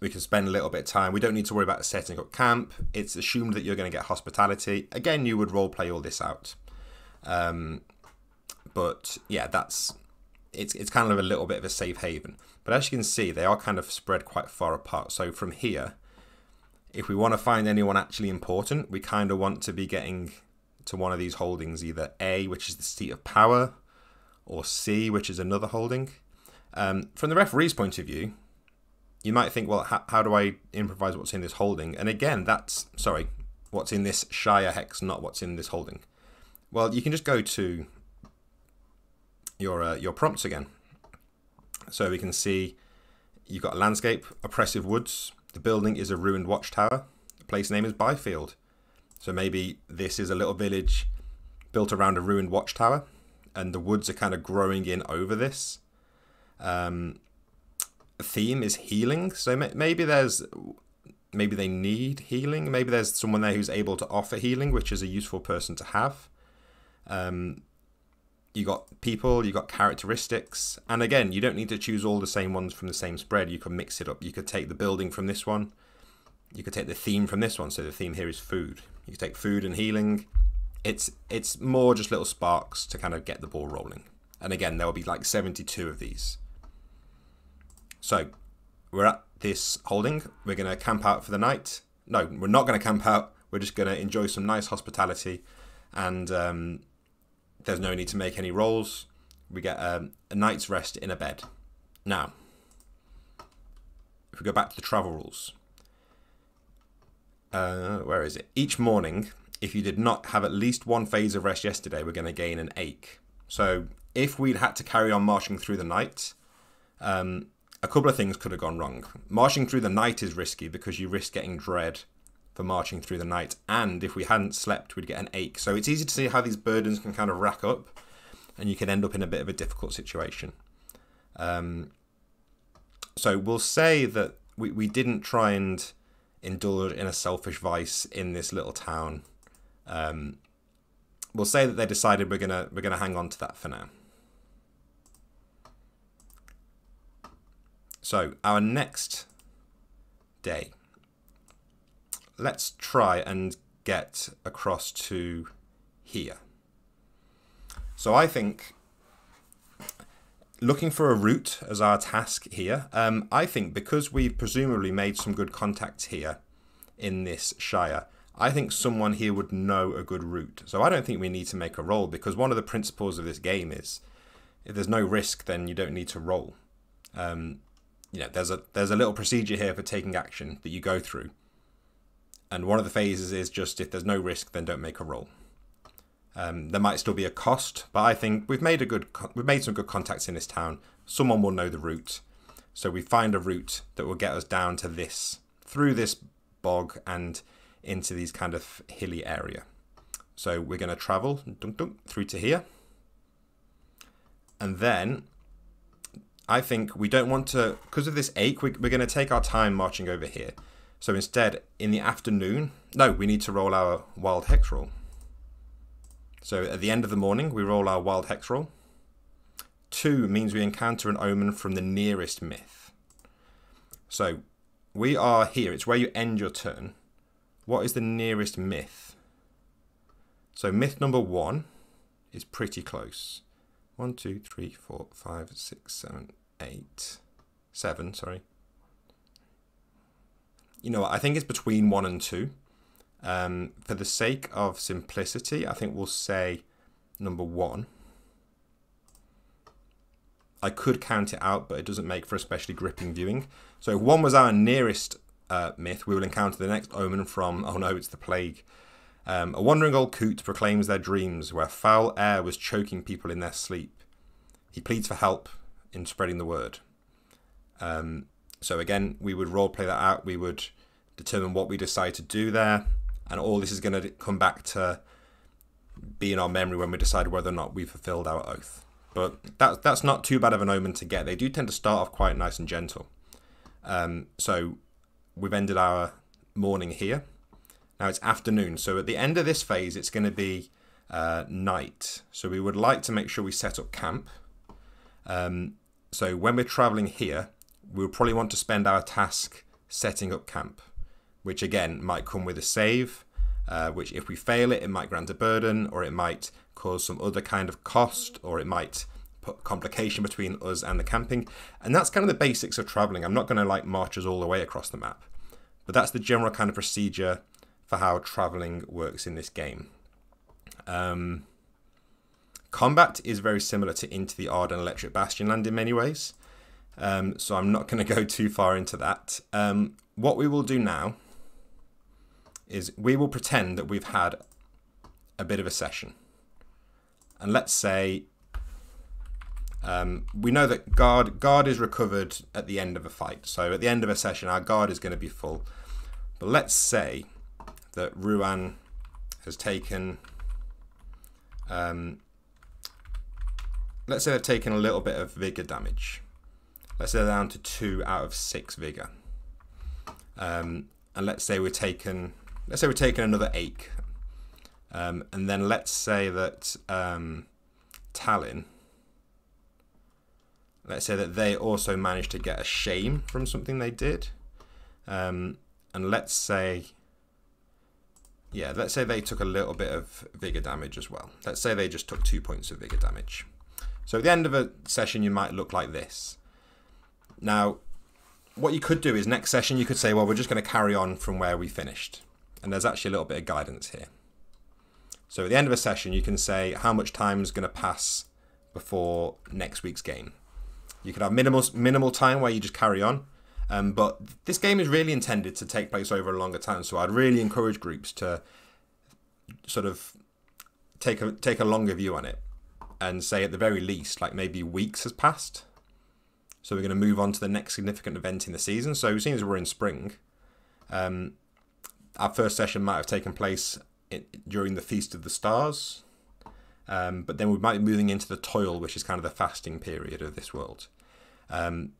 S1: we can spend a little bit of time. We don't need to worry about setting up camp. It's assumed that you're going to get hospitality. Again, you would role play all this out. Um, but yeah, that's it's it's kind of a little bit of a safe haven. But as you can see, they are kind of spread quite far apart. So from here, if we want to find anyone actually important, we kind of want to be getting to one of these holdings, either A, which is the seat of power, or C, which is another holding. Um, from the referee's point of view, you might think, well, how, how do I improvise what's in this holding? And again, that's, sorry, what's in this Shire hex, not what's in this holding. Well, you can just go to your uh, your prompts again. So we can see you've got a landscape, oppressive woods. The building is a ruined watchtower. The place name is Byfield. So maybe this is a little village built around a ruined watchtower, and the woods are kind of growing in over this. Um, theme is healing, so maybe there's maybe they need healing. Maybe there's someone there who's able to offer healing, which is a useful person to have. Um, you got people, you got characteristics, and again, you don't need to choose all the same ones from the same spread. You can mix it up. You could take the building from this one. You could take the theme from this one. So the theme here is food. You take food and healing, it's it's more just little sparks to kind of get the ball rolling. And again, there will be like 72 of these. So we're at this holding. We're going to camp out for the night. No, we're not going to camp out. We're just going to enjoy some nice hospitality. And um, there's no need to make any rolls. We get um, a night's rest in a bed. Now, if we go back to the travel rules, uh, where is it? Each morning, if you did not have at least one phase of rest yesterday, we're going to gain an ache. So if we'd had to carry on marching through the night, um, a couple of things could have gone wrong. Marching through the night is risky because you risk getting dread for marching through the night, and if we hadn't slept, we'd get an ache. So it's easy to see how these burdens can kind of rack up, and you can end up in a bit of a difficult situation. Um, so we'll say that we, we didn't try and indulge in a selfish vice in this little town. Um, we'll say that they decided we're gonna we're gonna hang on to that for now. So our next day, let's try and get across to here. So I think looking for a route as our task here, um, I think because we've presumably made some good contacts here in this Shire, I think someone here would know a good route. So I don't think we need to make a roll because one of the principles of this game is if there's no risk, then you don't need to roll. Um, you know, there's a there's a little procedure here for taking action that you go through, and one of the phases is just if there's no risk, then don't make a roll. Um, there might still be a cost, but I think we've made a good we've made some good contacts in this town. Someone will know the route, so we find a route that will get us down to this through this bog and into these kind of hilly area. So we're going to travel dunk, dunk, through to here, and then I think we don't want to because of this ache. We, we're going to take our time marching over here. So instead, in the afternoon, no, we need to roll our wild hex roll. So at the end of the morning, we roll our wild hex roll. Two means we encounter an omen from the nearest myth. So we are here. It's where you end your turn. What is the nearest myth? So myth number one is pretty close. One, two, three, four, five, six, seven, eight, seven, sorry. You know what? I think it's between one and two. Um, for the sake of simplicity, I think we'll say number one. I could count it out, but it doesn't make for especially gripping viewing. So if one was our nearest uh, myth, we will encounter the next omen from, oh no, it's the plague. Um, a wandering old coot proclaims their dreams, where foul air was choking people in their sleep. He pleads for help in spreading the word. Um, so again, we would role play that out. We would determine what we decide to do there and all this is going to come back to be in our memory when we decide whether or not we fulfilled our oath. But that, that's not too bad of an omen to get. They do tend to start off quite nice and gentle. Um, so we've ended our morning here. Now it's afternoon. So at the end of this phase, it's going to be uh, night. So we would like to make sure we set up camp. Um, so when we're traveling here, we'll probably want to spend our task setting up camp which again might come with a save, uh, which if we fail it, it might grant a burden, or it might cause some other kind of cost, or it might put complication between us and the camping. And that's kind of the basics of traveling. I'm not going to like march us all the way across the map, but that's the general kind of procedure for how traveling works in this game. Um, combat is very similar to Into the Odd and Electric Bastionland in many ways. Um, so I'm not going to go too far into that. Um, what we will do now is we will pretend that we've had a bit of a session. And let's say um, we know that guard guard is recovered at the end of a fight. So at the end of a session, our guard is going to be full. But let's say that Ruan has taken. Um, let's say they've taken a little bit of vigor damage. Let's say they're down to two out of six vigor. Um, and let's say we're taken let's say we're taking another ache. Um, and then let's say that um, Tallinn, let's say that they also managed to get a shame from something they did. Um, and let's say yeah, let's say they took a little bit of vigor damage as well. Let's say they just took two points of vigor damage. So at the end of a session, you might look like this. Now, what you could do is next session, you could say, well, we're just going to carry on from where we finished. And there's actually a little bit of guidance here. So at the end of a session, you can say how much time is going to pass before next week's game. You could have minimal minimal time where you just carry on, um, but this game is really intended to take place over a longer time. So I'd really encourage groups to sort of take a take a longer view on it and say at the very least, like maybe weeks has passed. So we're going to move on to the next significant event in the season. So seeing as we're in spring, um, our first session might have taken place in, during the Feast of the Stars. Um, but then we might be moving into the toil, which is kind of the fasting period of this world. Um,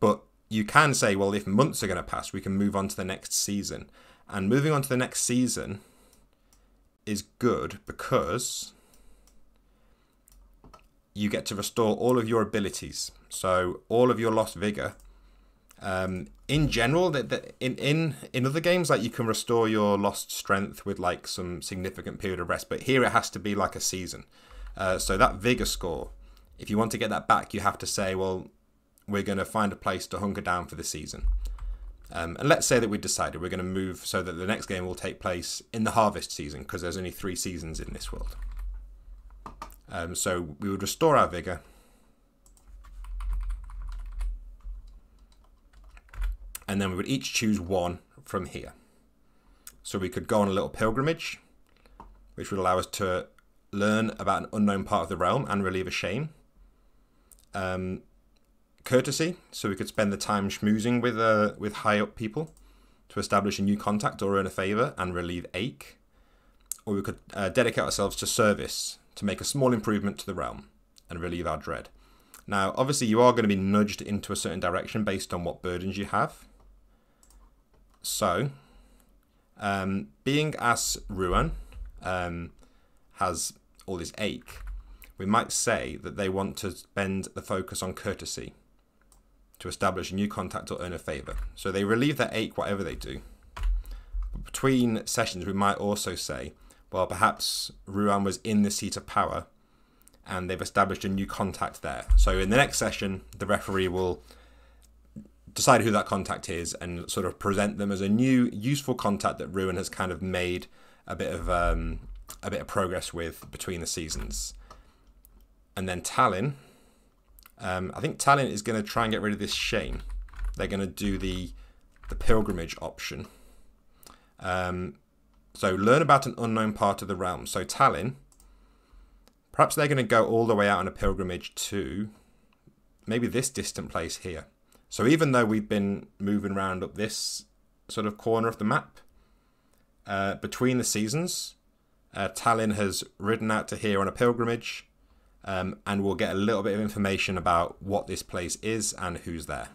S1: but you can say, well, if months are going to pass, we can move on to the next season. And moving on to the next season is good because you get to restore all of your abilities. So all of your lost vigor. Um, in general, that in in in other games, like you can restore your lost strength with like some significant period of rest, but here it has to be like a season. Uh, so that vigor score, if you want to get that back, you have to say, well, we're going to find a place to hunker down for the season. Um, and let's say that we decided we're going to move so that the next game will take place in the harvest season because there's only three seasons in this world. Um, so we would restore our vigor. And then we would each choose one from here. So we could go on a little pilgrimage, which would allow us to learn about an unknown part of the realm and relieve a shame. Um, courtesy, so we could spend the time schmoozing with uh, with high up people to establish a new contact or earn a favour and relieve ache. Or we could uh, dedicate ourselves to service to make a small improvement to the realm and relieve our dread. Now, obviously, you are going to be nudged into a certain direction based on what burdens you have. So, um, being as Ruan um, has all this ache, we might say that they want to spend the focus on courtesy to establish a new contact or earn a favour. So they relieve their ache whatever they do. But between sessions, we might also say, well, perhaps Ruan was in the seat of power and they've established a new contact there. So in the next session, the referee will decide who that contact is and sort of present them as a new useful contact that Ruan has kind of made a bit of um, a bit of progress with between the seasons. And then Tallinn um, I think Tallinn is going to try and get rid of this shame. They're going to do the the pilgrimage option. Um, so learn about an unknown part of the realm. So Tallinn, perhaps they're going to go all the way out on a pilgrimage to maybe this distant place here. So even though we've been moving around up this sort of corner of the map, uh, between the seasons, uh, Tallinn has ridden out to here on a pilgrimage um, and we'll get a little bit of information about what this place is and who's there.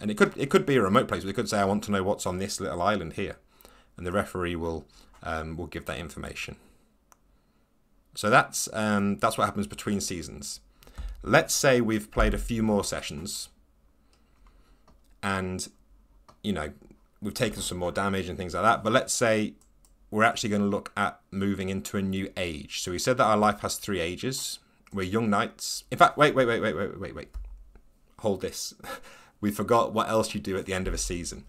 S1: And it could it could be a remote place. We could say I want to know what's on this little island here, and the referee will um, will give that information. So that's um, that's what happens between seasons. Let's say we've played a few more sessions, and you know we've taken some more damage and things like that. But let's say we're actually going to look at moving into a new age. So we said that our life has three ages we're young knights. In fact, wait, wait, wait, wait, wait, wait, wait. Hold this. we forgot what else you do at the end of a season.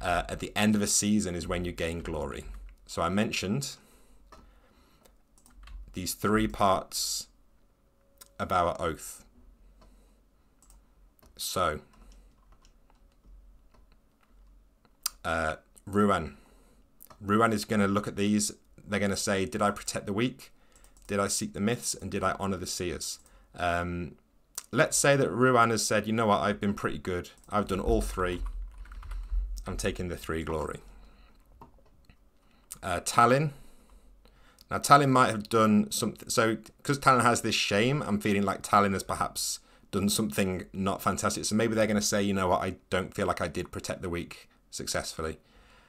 S1: Uh, at the end of a season is when you gain glory. So I mentioned these three parts of our oath. So, uh, Ruan. Ruan is going to look at these. They're going to say, Did I protect the weak? Did I seek the myths? And did I honour the seers? Um, let's say that Ruan has said, you know what, I've been pretty good. I've done all three. I'm taking the three glory. Uh. Now, Tallinn might have done something. So, because Tallinn has this shame, I'm feeling like Tallinn has perhaps done something not fantastic. So maybe they're going to say, you know what, I don't feel like I did protect the weak successfully.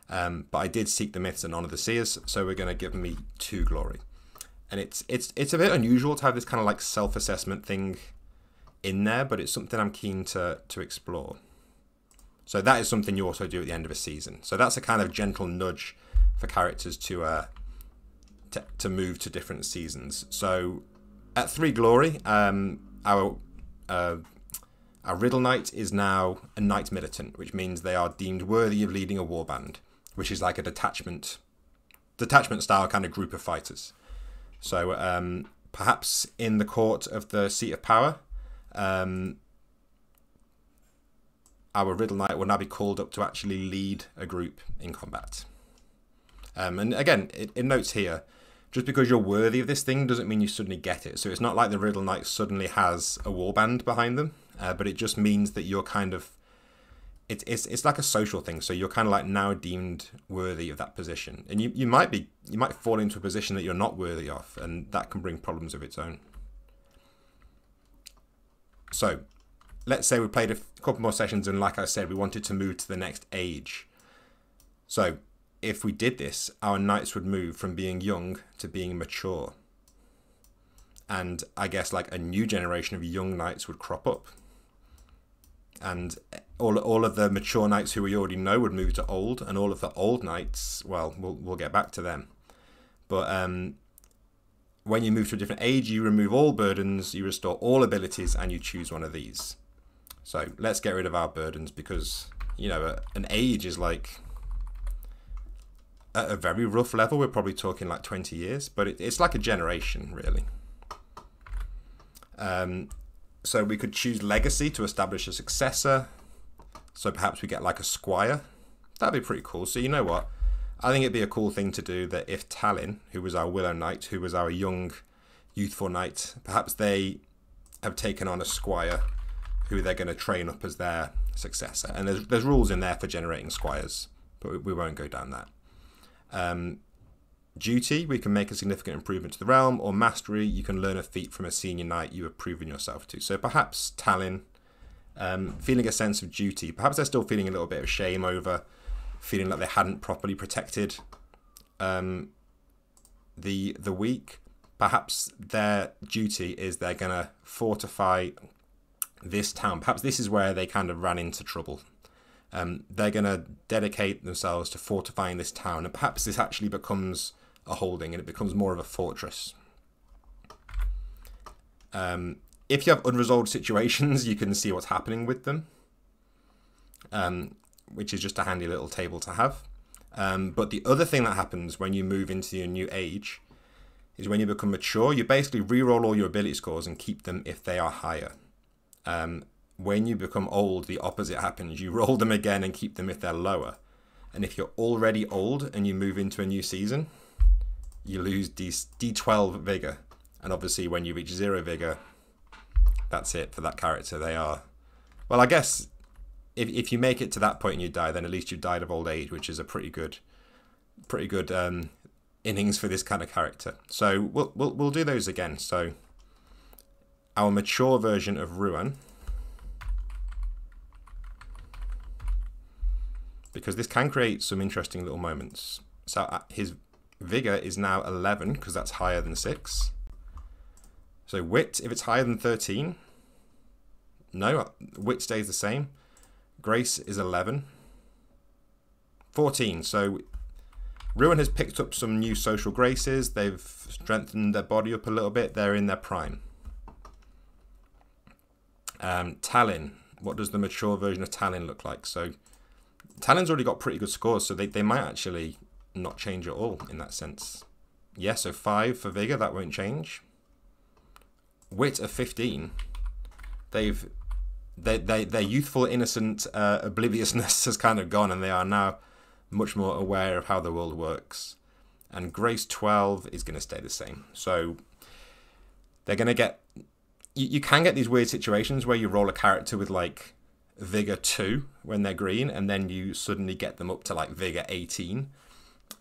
S1: Um, but I did seek the myths and honour the seers, so we're going to give me two glory and it's it's it's a bit unusual to have this kind of like self-assessment thing in there, but it's something I'm keen to to explore. So that is something you also do at the end of a season. So that's a kind of gentle nudge for characters to uh, to, to move to different seasons. So at three glory, um, our uh, our Riddle Knight is now a Knight Militant, which means they are deemed worthy of leading a warband, which is like a detachment detachment style kind of group of fighters. So um, perhaps in the court of the seat of power, um, our Riddle Knight will now be called up to actually lead a group in combat. Um, and again, it, it notes here, just because you're worthy of this thing doesn't mean you suddenly get it. So it's not like the Riddle Knight suddenly has a warband behind them, uh, but it just means that you're kind of it's it's it's like a social thing. So you're kind of like now deemed worthy of that position, and you, you might be you might fall into a position that you're not worthy of, and that can bring problems of its own. So, let's say we played a couple more sessions, and like I said, we wanted to move to the next age. So, if we did this, our knights would move from being young to being mature. And I guess like a new generation of young knights would crop up and all all of the mature knights who we already know would move to old, and all of the old knights, well, we'll we'll get back to them. But um, when you move to a different age, you remove all burdens, you restore all abilities, and you choose one of these. So let's get rid of our burdens because you know an age is like at a very rough level. We're probably talking like twenty years, but it, it's like a generation, really. Um, so we could choose legacy to establish a successor. So perhaps we get like a squire. That'd be pretty cool. So you know what? I think it'd be a cool thing to do that if Talin, who was our Willow Knight, who was our young, youthful knight, perhaps they have taken on a squire who they're going to train up as their successor. And there's, there's rules in there for generating squires, but we won't go down that. Um, duty, we can make a significant improvement to the realm, or mastery, you can learn a feat from a senior knight you have proven yourself to. So perhaps Talin, um, feeling a sense of duty. Perhaps they're still feeling a little bit of shame over feeling like they hadn't properly protected um, the the weak. Perhaps their duty is they're gonna fortify this town. Perhaps this is where they kind of ran into trouble. Um, they're going to dedicate themselves to fortifying this town, and perhaps this actually becomes a holding and it becomes more of a fortress. Um, if you have unresolved situations, you can see what's happening with them, um, which is just a handy little table to have. Um, but the other thing that happens when you move into your new age is when you become mature, you basically re-roll all your ability scores and keep them if they are higher. Um, when you become old, the opposite happens. You roll them again and keep them if they're lower. And if you're already old and you move into a new season, you lose D, D12 vigor. And obviously, when you reach zero vigor, that's it for that character. They are. Well, I guess if, if you make it to that point and you die, then at least you died of old age, which is a pretty good, pretty good um, innings for this kind of character. So we'll, we'll, we'll do those again. So our mature version of Ruan. Because this can create some interesting little moments. So uh, his Vigor is now 11 because that's higher than 6. So wit, if it's higher than 13, no, wit stays the same. Grace is 11. 14, so Ruan has picked up some new social graces. They've strengthened their body up a little bit. They're in their prime. Um, Talin, what does the mature version of Talin look like? So Talin's already got pretty good scores, so they, they might actually not change at all in that sense. Yeah, so 5 for Vigor, that won't change. Wit of 15. They've they, they, their youthful, innocent uh, obliviousness has kind of gone, and they are now much more aware of how the world works. And Grace 12 is going to stay the same. So they're going to get. You, you can get these weird situations where you roll a character with like Vigor 2 when they're green, and then you suddenly get them up to like Vigor 18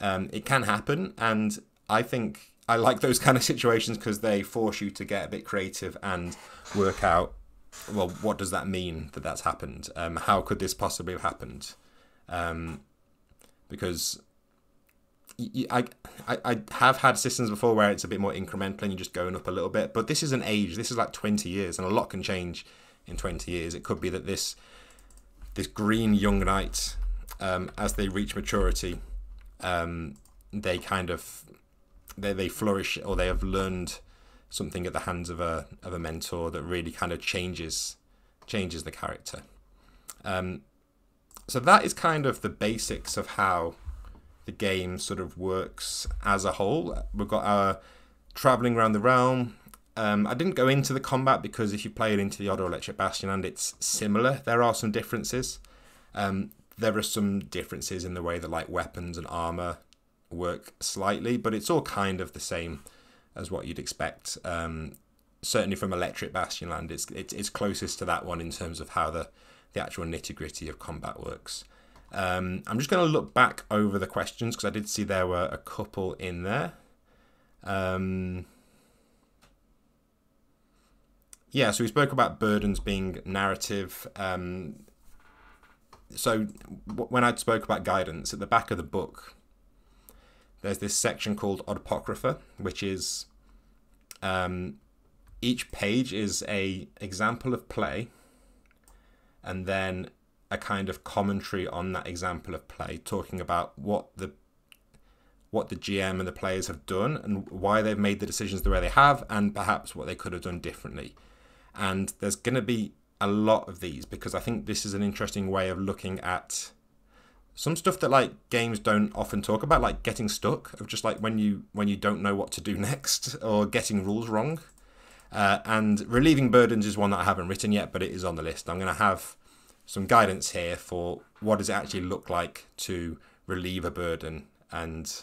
S1: um, it can happen, and I think I like those kind of situations because they force you to get a bit creative and work out. Well, what does that mean that that's happened? Um, how could this possibly have happened? Um, because I, I, I have had systems before where it's a bit more incremental and you're just going up a little bit, but this is an age. This is like 20 years, and a lot can change in 20 years. It could be that this this green young knight, um, as they reach maturity, um, they kind of they they flourish or they have learned something at the hands of a of a mentor that really kind of changes changes the character. Um, so that is kind of the basics of how the game sort of works as a whole. We've got our traveling around the realm. Um, I didn't go into the combat because if you play it into the Odd Electric Bastionland it's similar, there are some differences. Um, there are some differences in the way that like weapons and armor work slightly, but it's all kind of the same as what you'd expect. Um, certainly from Electric Bastionland, it's, it's it's closest to that one in terms of how the the actual nitty gritty of combat works. Um, I'm just going to look back over the questions because I did see there were a couple in there. Um, yeah, so we spoke about burdens being narrative. Um, so when I spoke about guidance, at the back of the book, there's this section called Apocrypha, which is um, each page is a example of play, and then a kind of commentary on that example of play, talking about what the what the GM and the players have done and why they've made the decisions the way they have, and perhaps what they could have done differently. And there's going to be a lot of these because I think this is an interesting way of looking at some stuff that like games don't often talk about, like getting stuck, of just like when you when you don't know what to do next or getting rules wrong. Uh, and relieving burdens is one that I haven't written yet, but it is on the list. I'm going to have some guidance here for what does it actually look like to relieve a burden and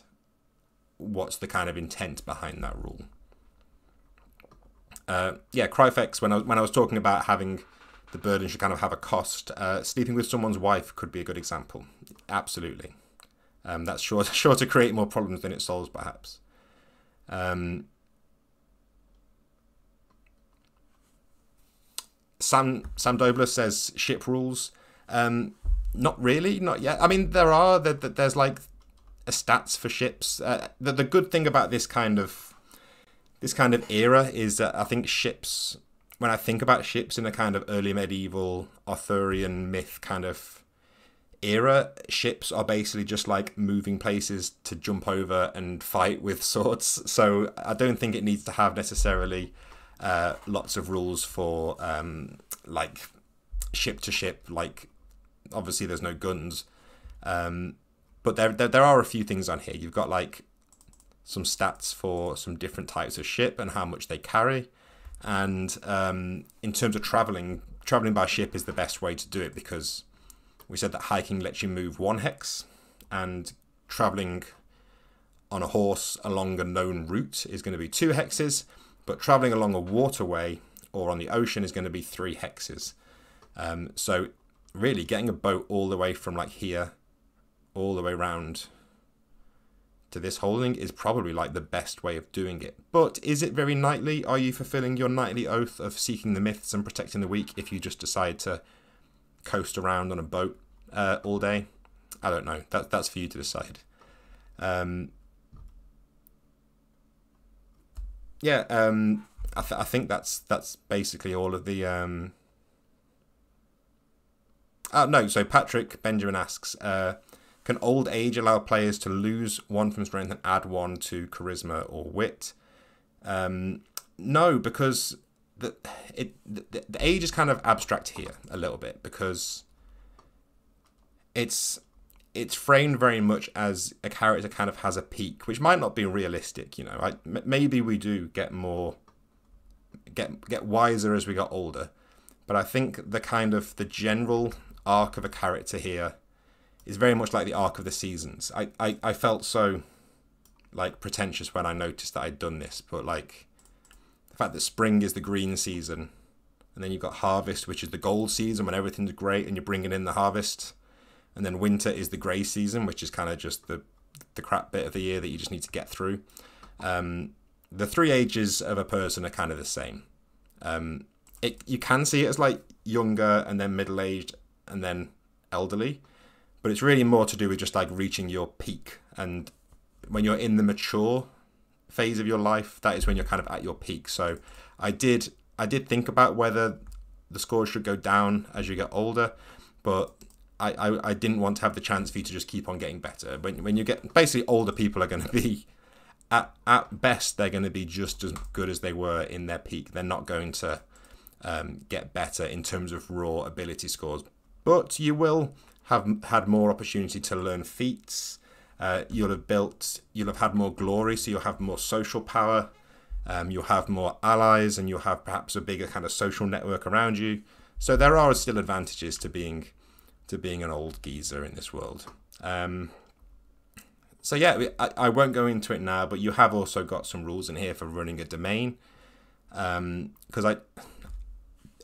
S1: what's the kind of intent behind that rule. Uh, yeah, Cryfex, when I, when I was talking about having the burden should kind of have a cost, uh, sleeping with someone's wife could be a good example. Absolutely. Um, that's sure, sure to create more problems than it solves, perhaps. Um, Sam Sam Dobler says ship rules. Um, not really, not yet. I mean, there are that the, there's like a stats for ships. Uh, the the good thing about this kind of this kind of era is that I think ships. When I think about ships in a kind of early medieval Arthurian myth kind of era, ships are basically just like moving places to jump over and fight with swords. So I don't think it needs to have necessarily uh, lots of rules for um, like ship to ship. Like obviously there's no guns, um, but there, there there are a few things on here. You've got like some stats for some different types of ship and how much they carry. And um, in terms of traveling, traveling by ship is the best way to do it because we said that hiking lets you move one hex, and traveling on a horse along a known route is going to be two hexes but traveling along a waterway or on the ocean is going to be three hexes. Um, so really getting a boat all the way from like here all the way around to this holding is probably like the best way of doing it. But is it very knightly? Are you fulfilling your knightly oath of seeking the myths and protecting the weak if you just decide to coast around on a boat uh, all day? I don't know. That, that's for you to decide. Um, yeah, um, I, th- I think that's that's basically all of the. Um... Oh, no, so Patrick Benjamin asks, uh, can old age allow players to lose one from strength and add one to charisma or wit? Um, no, because the it the, the age is kind of abstract here a little bit because it's it's framed very much as a character kind of has a peak, which might not be realistic. You know, I, m- maybe we do get more, get get wiser as we got older, but I think the kind of the general arc of a character here is very much like the arc of the seasons. I, I, I felt so like pretentious when I noticed that I'd done this, but like the fact that spring is the green season, and then you've got harvest, which is the gold season when everything's great and you're bringing in the harvest and then winter is the grey season, which is kind of just the the crap bit of the year that you just need to get through. Um, the three ages of a person are kind of the same. Um, it you can see it as like younger and then middle aged and then elderly, but it's really more to do with just like reaching your peak. And when you're in the mature phase of your life, that is when you're kind of at your peak. So I did I did think about whether the scores should go down as you get older, but I, I, I didn't want to have the chance for you to just keep on getting better. When when you get basically older people are going to be at at best they're going to be just as good as they were in their peak. They're not going to um, get better in terms of raw ability scores, but you will have had more opportunity to learn feats. Uh, you'll have built, you'll have had more glory, so you'll have more social power. Um, you'll have more allies, and you'll have perhaps a bigger kind of social network around you. So there are still advantages to being to being an old geezer in this world. Um, so yeah, I, I, won't go into it now, but you have also got some rules in here for running a domain. Because um, I,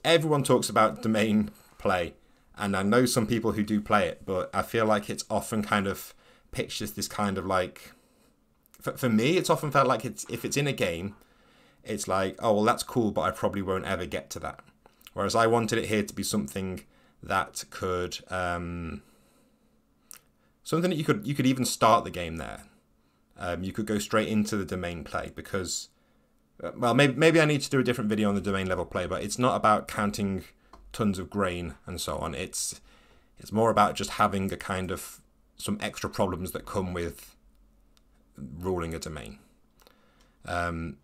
S1: everyone talks about domain play, and I know some people who do play it, but I feel like it's often kind of pitched as this kind of like, for, for me, it's often felt like it's if it's in a game, it's like, oh well, that's cool, but I probably won't ever get to that. Whereas I wanted it here to be something that could um, something that you could you could even start the game there. Um, you could go straight into the domain play because, uh, well, maybe maybe I need to do a different video on the domain level play, but it's not about counting tons of grain and so on. It's it's more about just having a kind of some extra problems that come with ruling a domain. Um,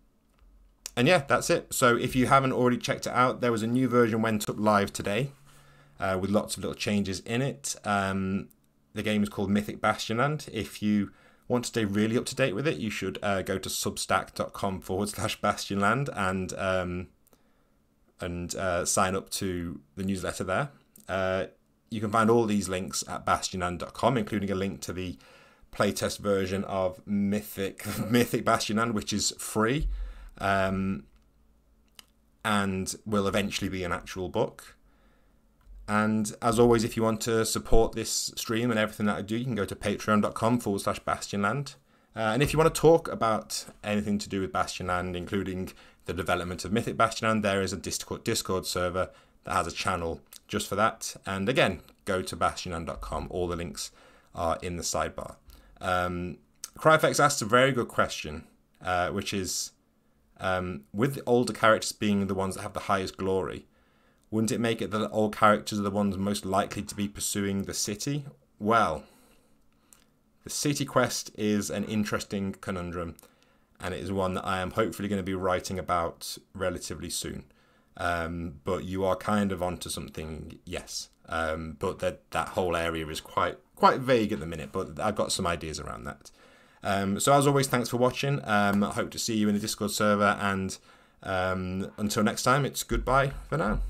S1: and yeah, that's it. So if you haven't already checked it out, there was a new version went up live today uh, with lots of little changes in it. Um, the game is called Mythic Bastionland. If you want to stay really up to date with it, you should uh, go to substack.com forward slash Bastionland and um, and uh, sign up to the newsletter there. Uh, you can find all these links at bastionland.com, including a link to the playtest version of Mythic Mythic Bastionland, which is free um, and will eventually be an actual book. And as always, if you want to support this stream and everything that I do, you can go to patreon.com forward slash bastionland. Uh, and if you want to talk about anything to do with Bastionland, including the development of Mythic Bastionland, there is a Discord, Discord server that has a channel just for that. And again, go to bastionland.com. All the links are in the sidebar. Um, Cryfex asked a very good question, uh, which is um, with the older characters being the ones that have the highest glory, wouldn't it make it that old characters are the ones most likely to be pursuing the city? Well, the city quest is an interesting conundrum, and it is one that I am hopefully going to be writing about relatively soon. Um, but you are kind of onto something, yes. Um, but that that whole area is quite quite vague at the minute. But I've got some ideas around that. Um, so as always, thanks for watching. Um, I hope to see you in the Discord server, and um, until next time, it's goodbye for now.